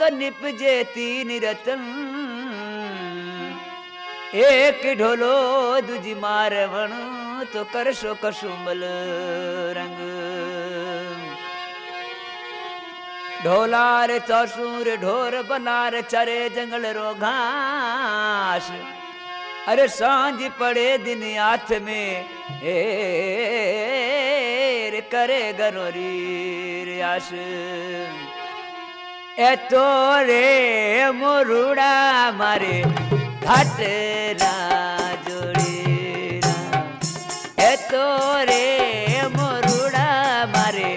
तो निपजे तीन रतन एक ढोलो दूजी मारवण तो करशो कशुमल रंग ढोलार चौसूर ढोर बनार चरे जंगल रो घास। अरे साँझ पड़े दिन हाथ में ए करे गरोरी रे आस ए तो रे मोरुड़ा मारे घाट ना जोड़ी ए तो रे मोरुड़ा मारे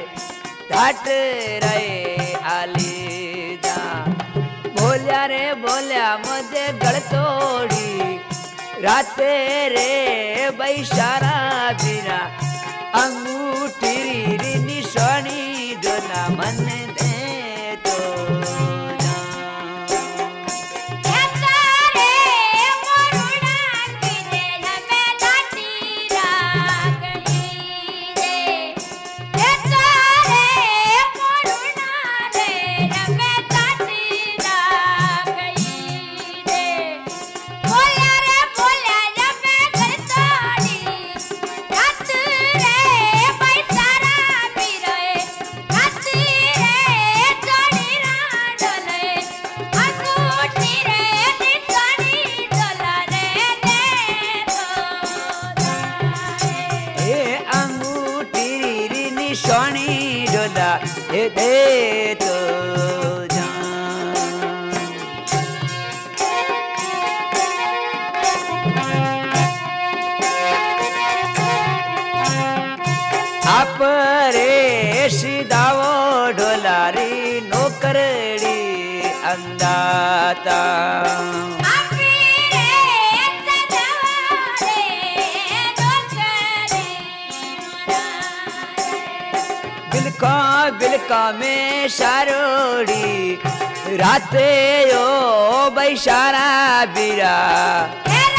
घाट रे बोलिया रे बोलिया मुझे गड़ तोड़ी राते रे बैशारा बिना अंगूठी री निशानी डोला ए दे तो जा अपरे सीधावो ढोलारी बिलका में शारोड़ी राते यो बैशारा बिरा।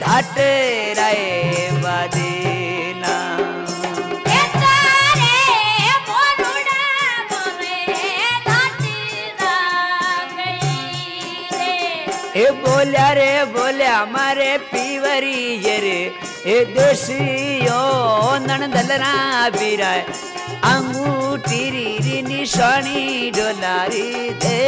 धाट राय बादेना ए बोल्या रे बोल्या मारे पीवरी ये रे। ए देशियो नणदलना बिराय अंगूठी री री निशानी डोलारी दे।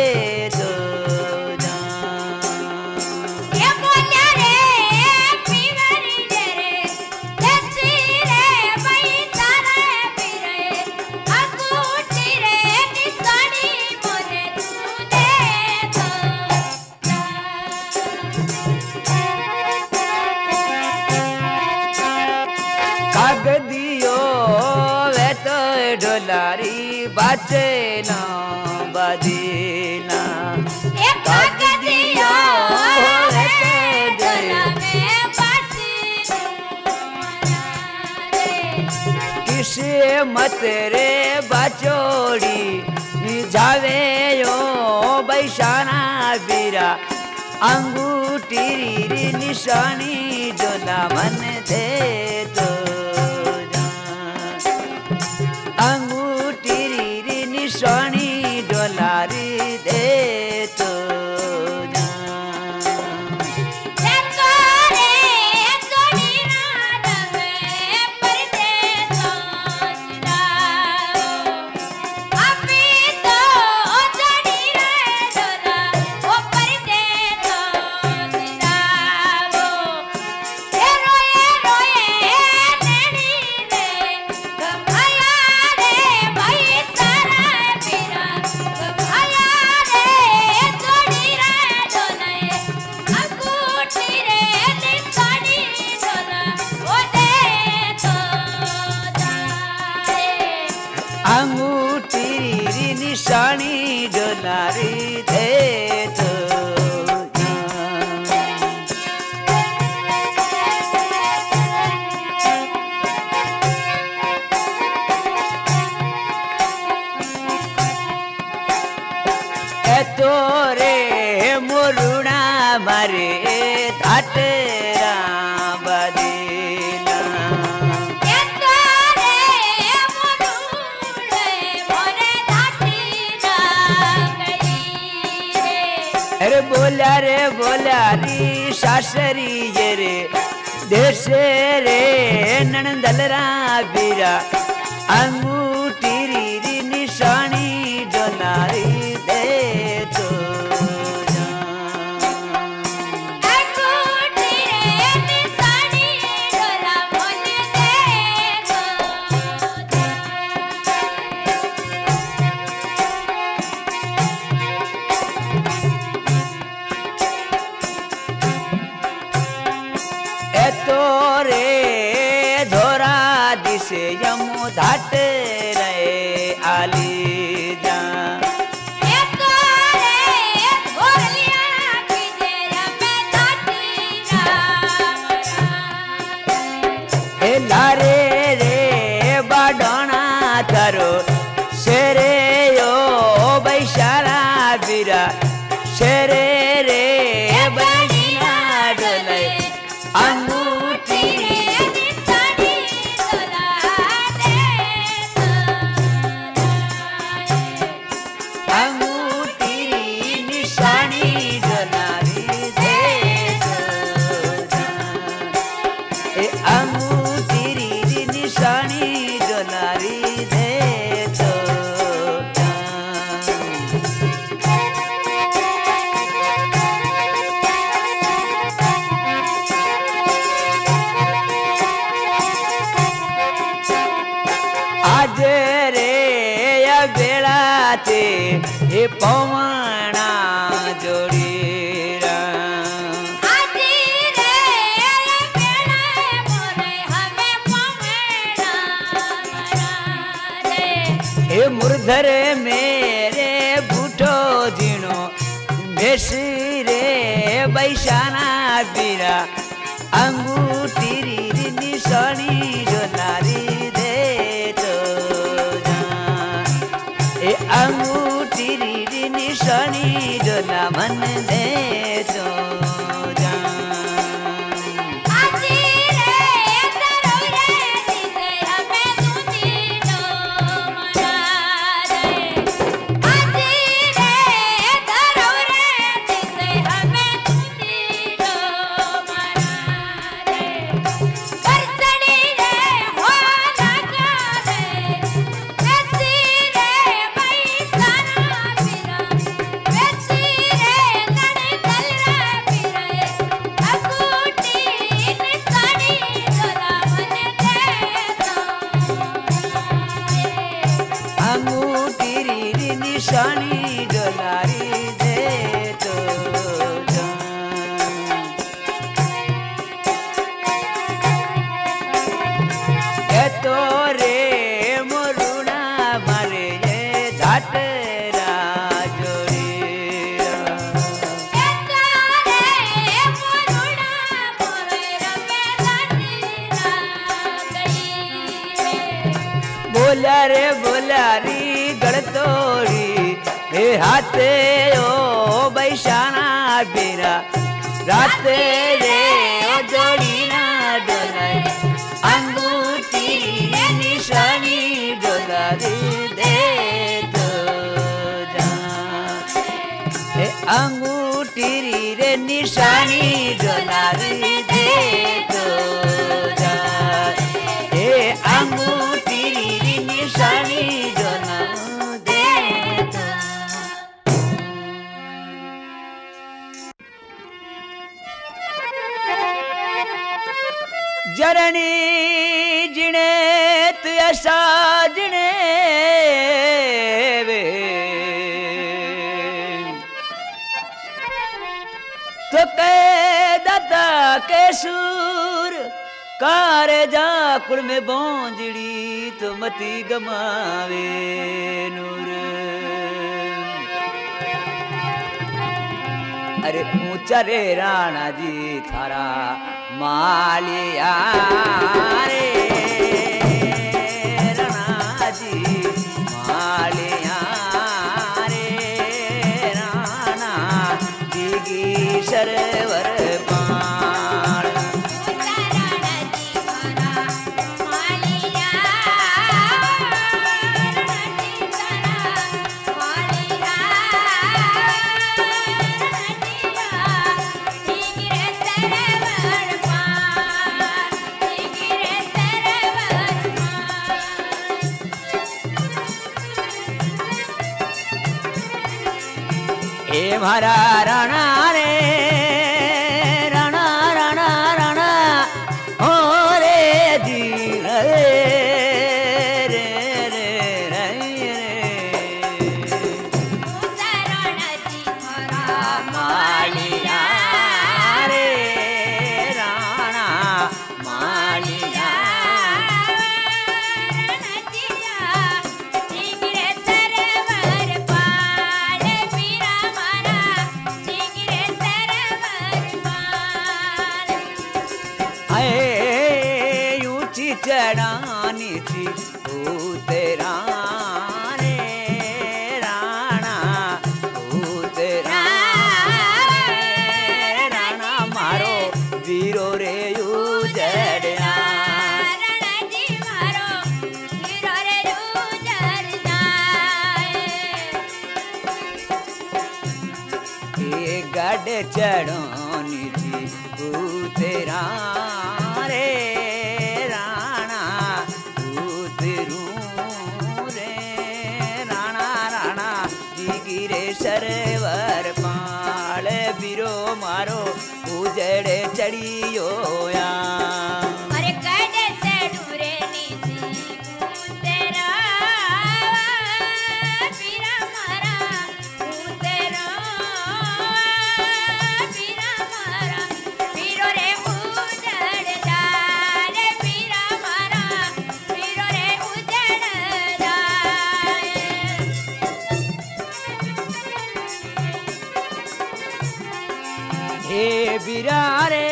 बाचे ना बदीना ये कागदिया रे डोला में बासी रे किसे मत रे बचोड़ी जावे यो बैशाना बीरा अंगूठी री हमारे धट अरे बोला रे बोला री सासरी ये रे। देश रे ननंदल रा बीरा अंग એ પવણા જોડીરા એ મુરધર મેરે બૂટો ઝીણો બેસી રે બૈસાના પીરા बोला रे बोलारी गड़तोरी हे हाथे ओ बैशाना बेरा। राते रे ओ जोड़ी ना डोलाय अंगूठी निशानी डोलारी दे तो जा हे अंगूठी रे निशानी के सूर कार जाकुल में बोंजड़ी तो मती गमावे नूर। अरे ऊँचा रे राणा जी, थारा मालिया रे। णा रे ए बिरारे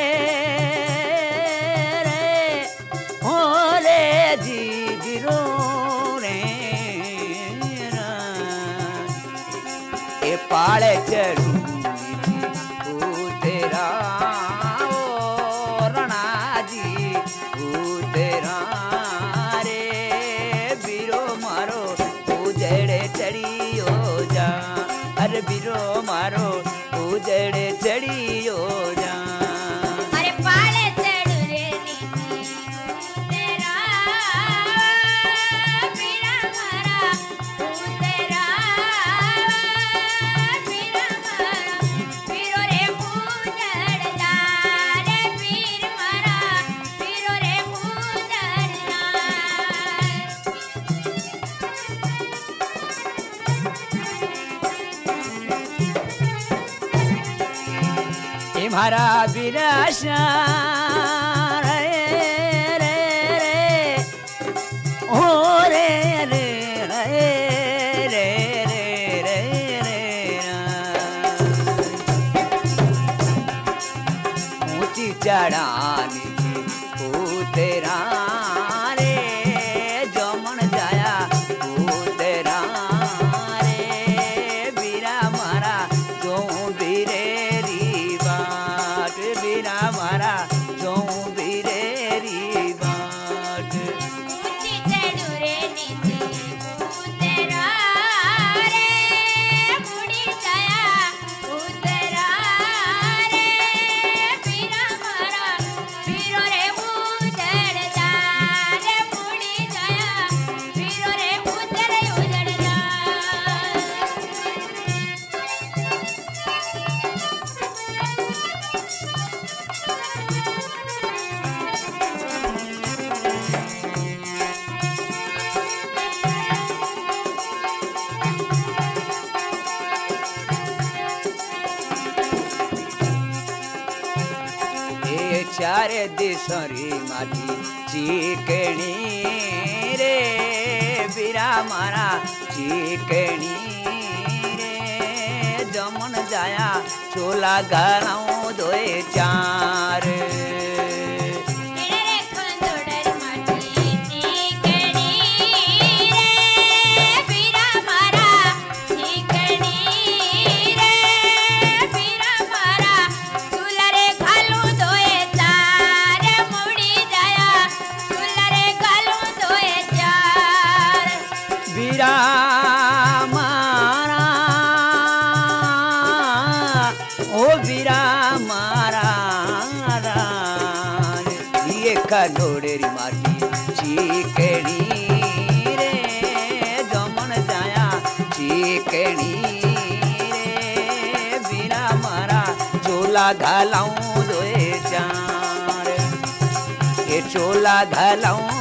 Harabile aşağı ધરી મારી ચીકણી રે બીરા મારા ચીકણી રે જમન જાયા ચોલા ગાણા ધોય ચાર घालाऊं रे चार ये चोला घालाऊं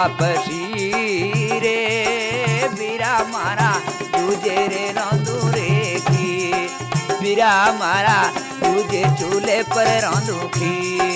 आप रे बीरा मारा तुझे रे रंधू रे की। बीरा मारा तुझे चूल्हे पर रंधू की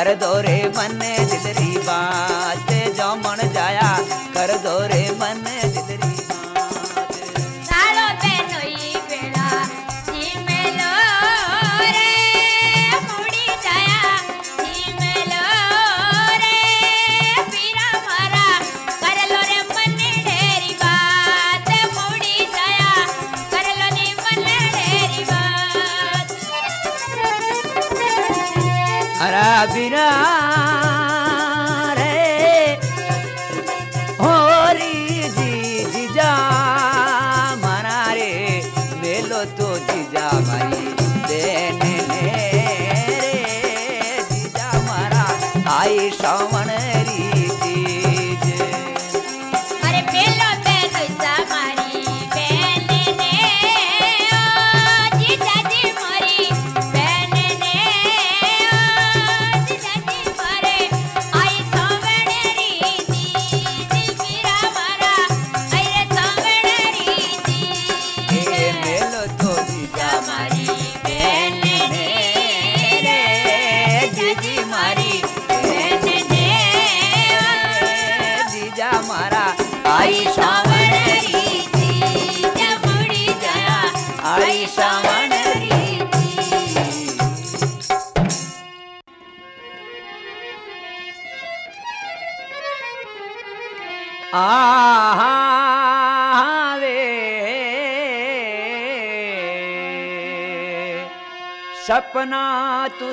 कर दो रे मन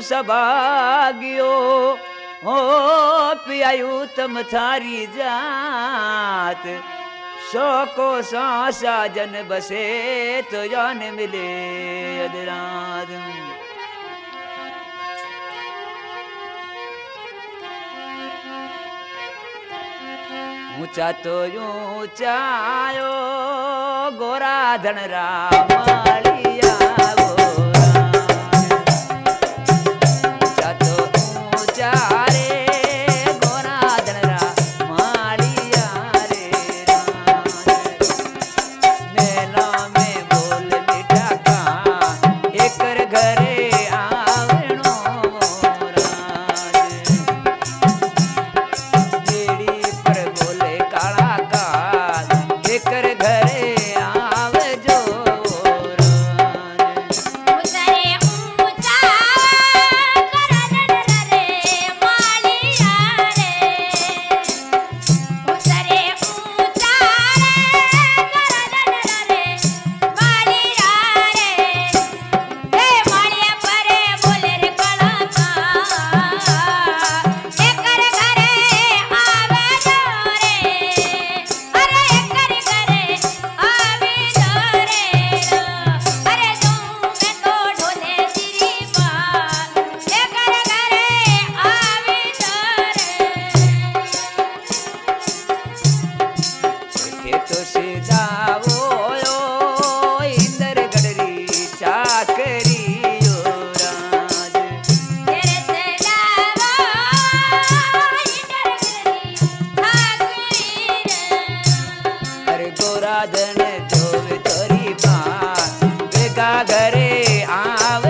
सबागियो ओ पियायु तम थारी जात। सो को साजन बसे तो जान मिले अदराद ऊंचा तो यूं चायो गोरा धन रामाली साधन जो तोरी पा बेगा घरे आव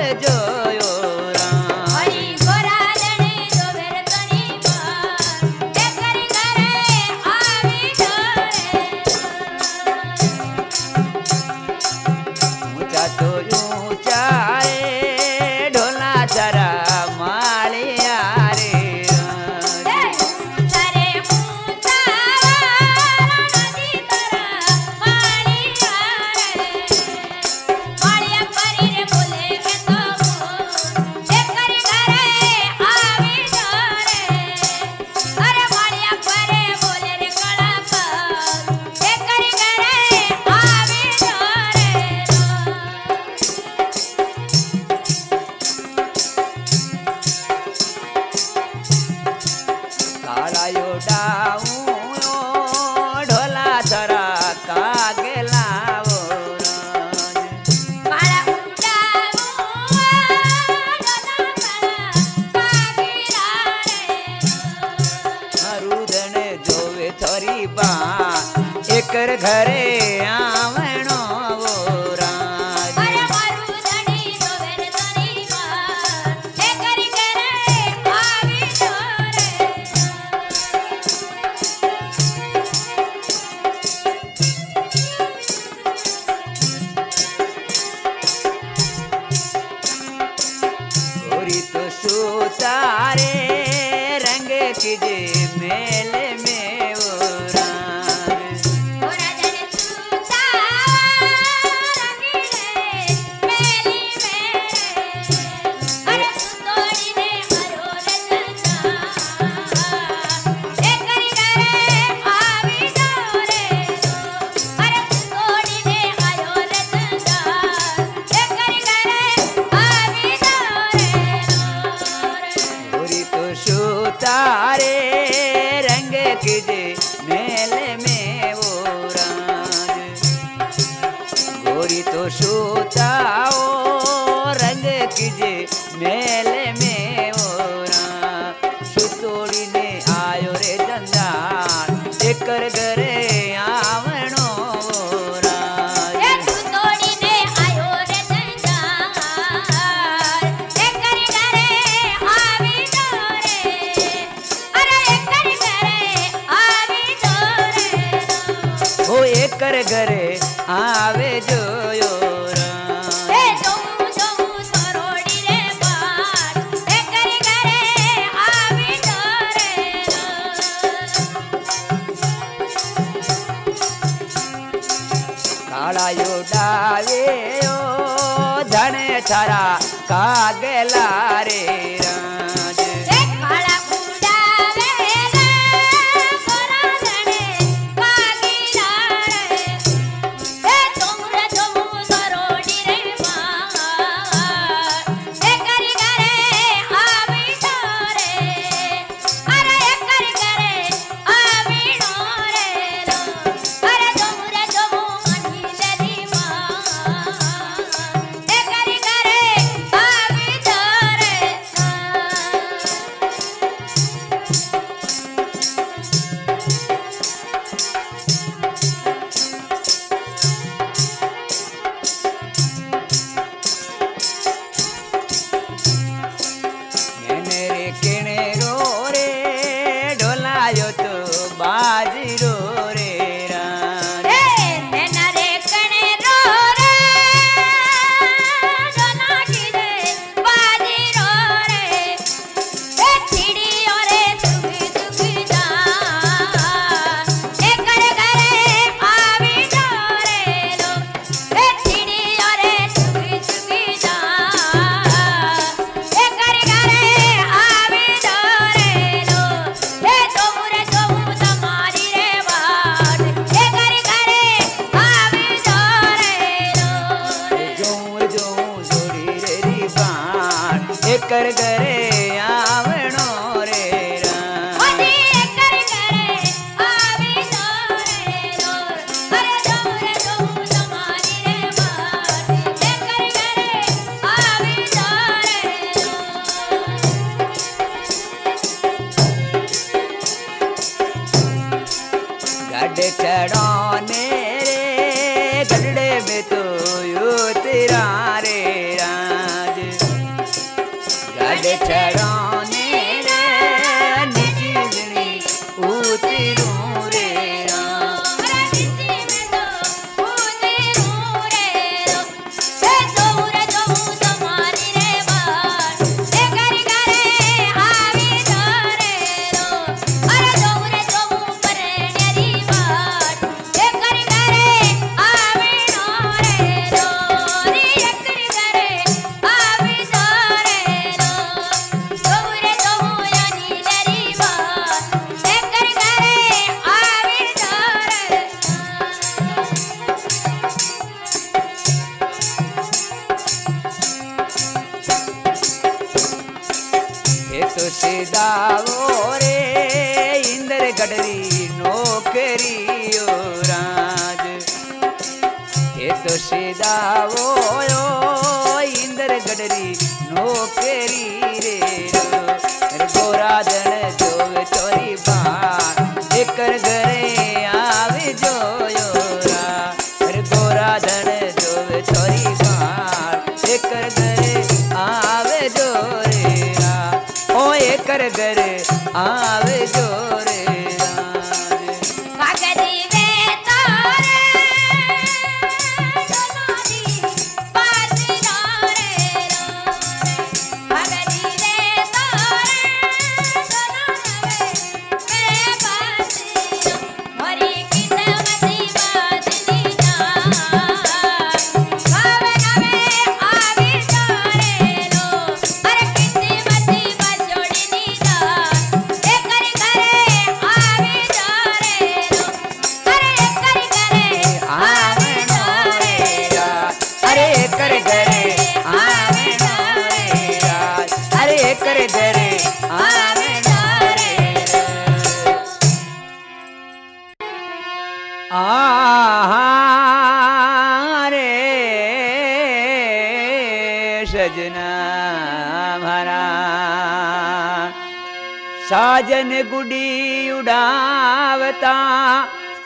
उड़ावता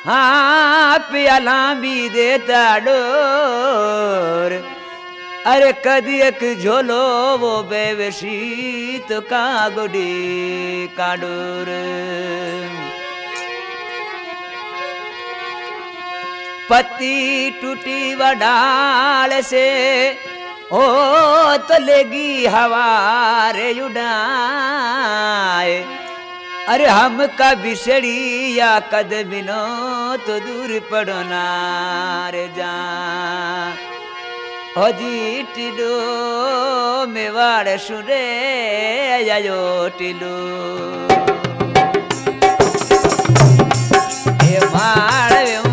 हाथ प्याला भी देता डोर अरे कदी एक झोलो वो बेवशी तो का गुडी का डोर पत्ती टूटी वडाल से ओ तो लेगी हवा रे उड़ाए अरे हमका बिसड़िया कदमिनो तो दूर पड़ो नार जा હજી ટીડો મેવાડે સુરે આયો ટીલો એ માળવે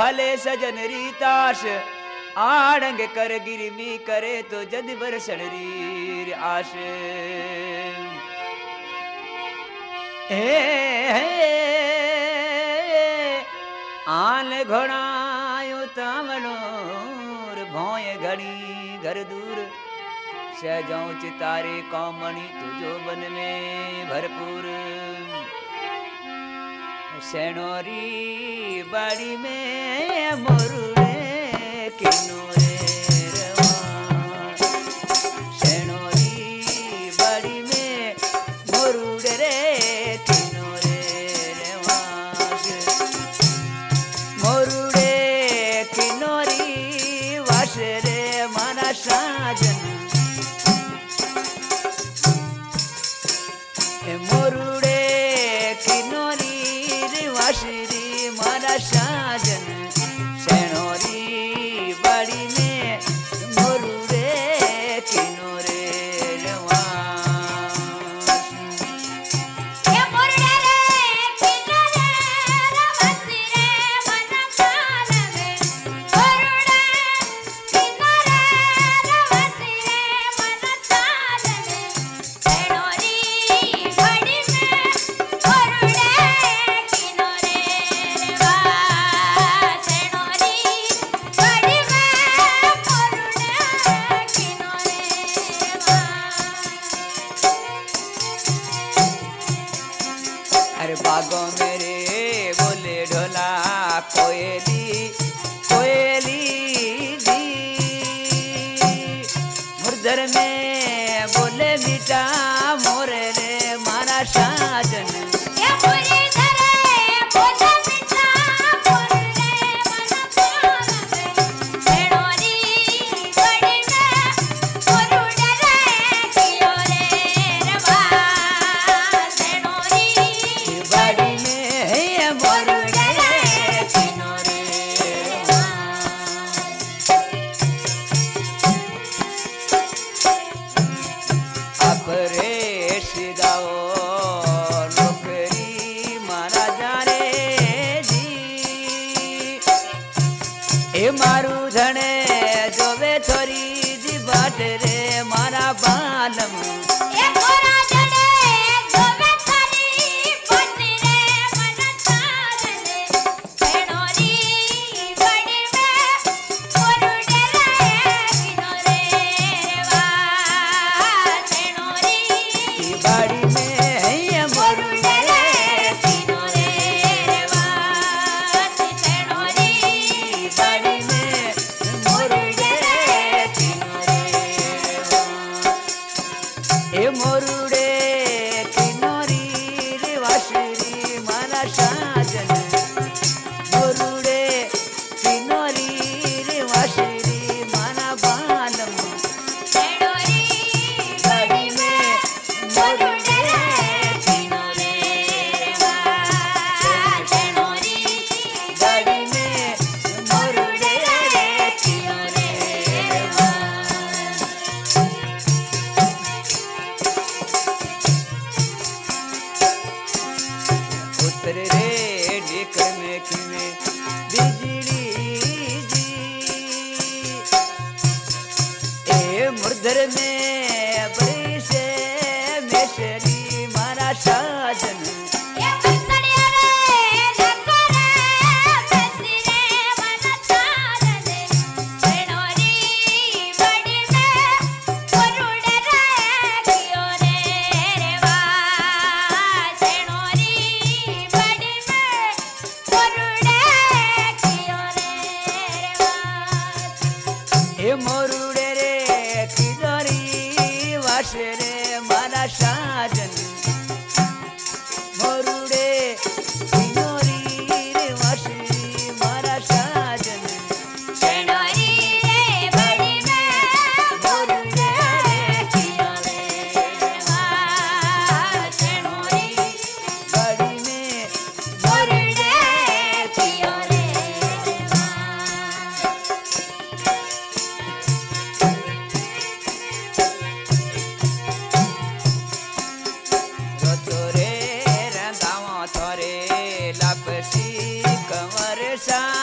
भले सजन रीताश आणंग कर गिरमी करे तो जद बरसण रीर आश। हे आल घोड़ायो तमलोर भौय घड़ी घर दूर। सजाऊं चितारे कौमणी तुझो बन में भरपूर। शेणरी बाड़ी में मोरू किन्नू। चोरे रंधावा थोरे लपटी कंवर सा।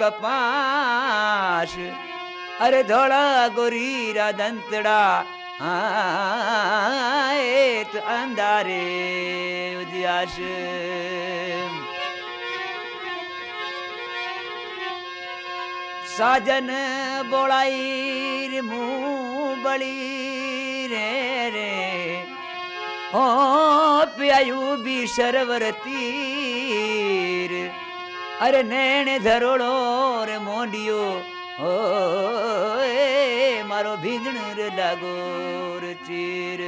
कपास अरे धोड़ा गोरीरा दंतड़ा आयत तो अंधारे उद्यास साजन बोलाईर मुँह बली रे रे, ओ प्यायु भी सरवरती અરે નેણે ધરોળો રે મોંડિયો હો મારો ભીંજણ રે લાગો રે ચીર.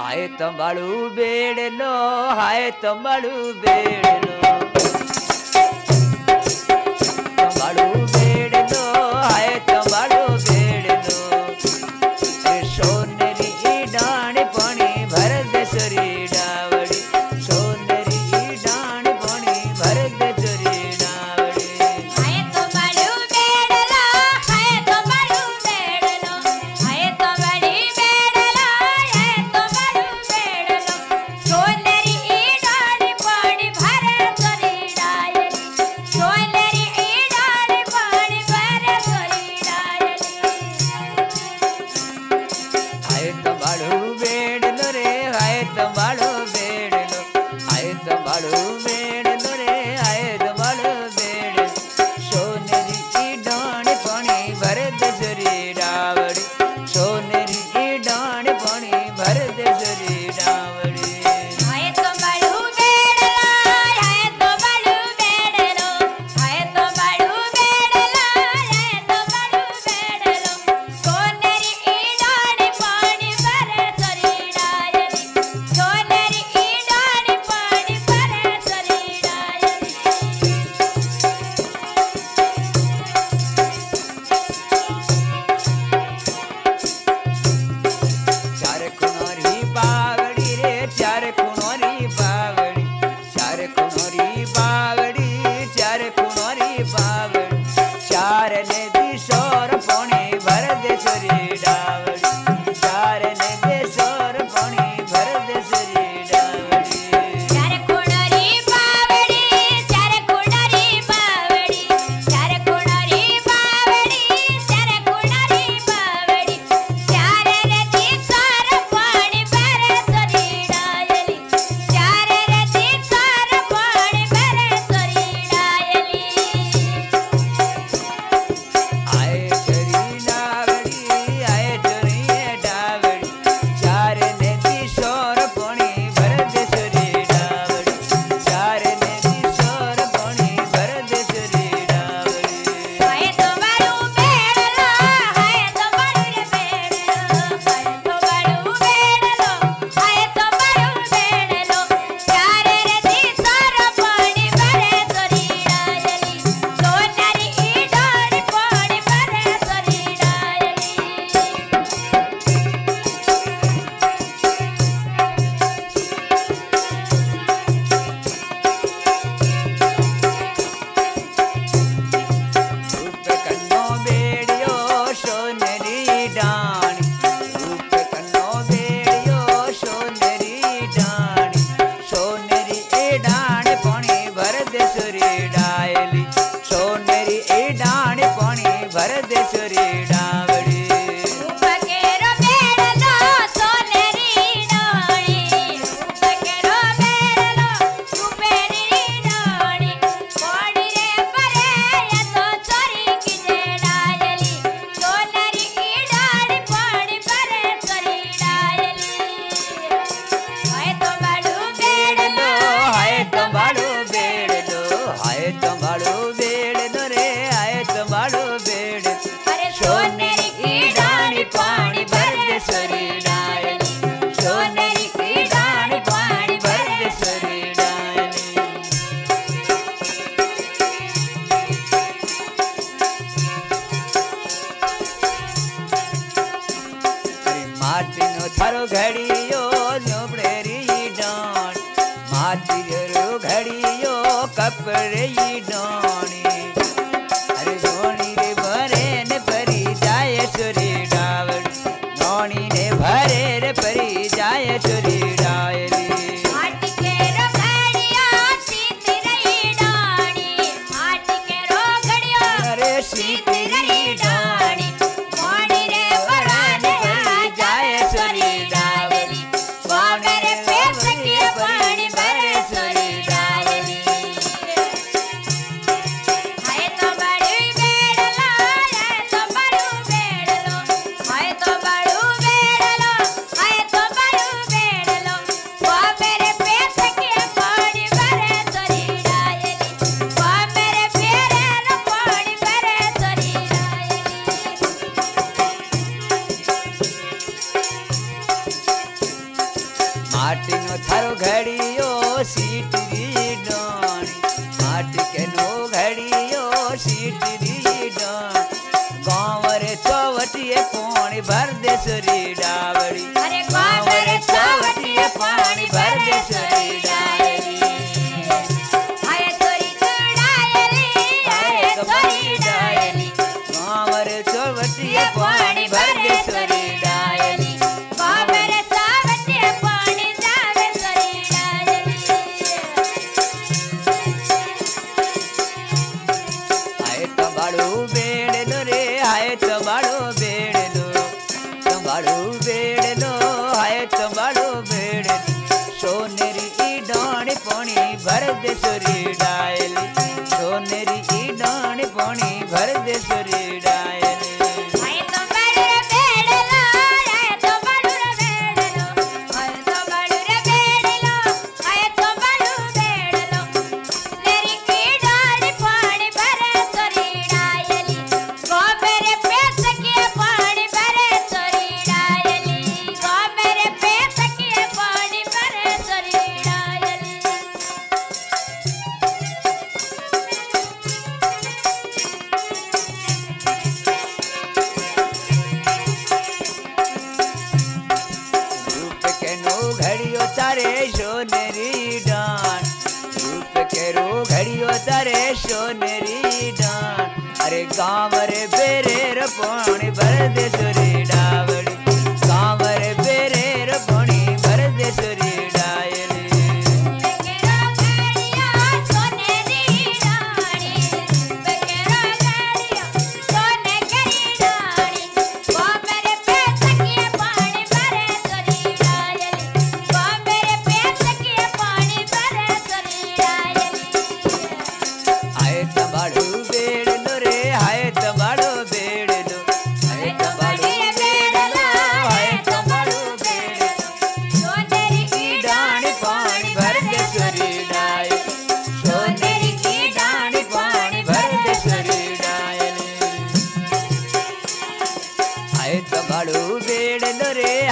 આય તંબાળું બેડલો, હાય તંબાળું બેડલો. તંબાળું બેડલો, હાય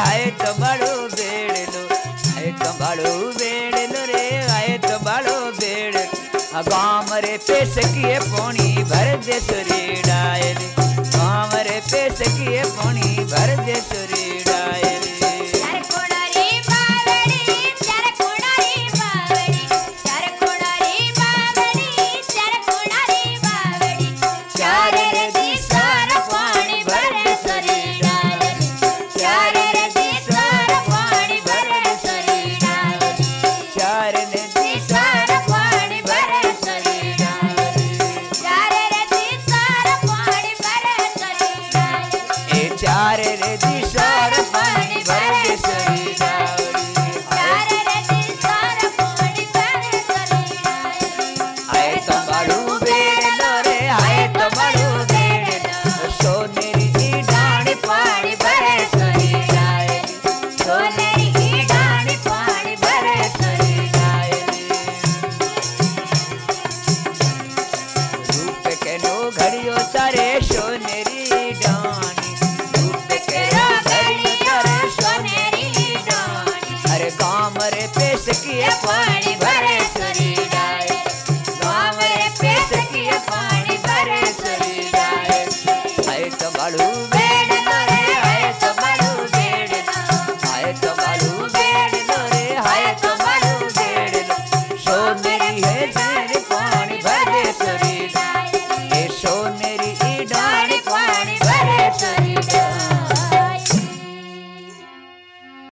આય તબાળું બેડલો આય તબાળું બેડલો રે આય તબાળું બેડ આ ગામ રે પેશ કીએ પોણી ભર દેશ રેડાય ગામ રે પેશ કીએ પોણી ભર દેશ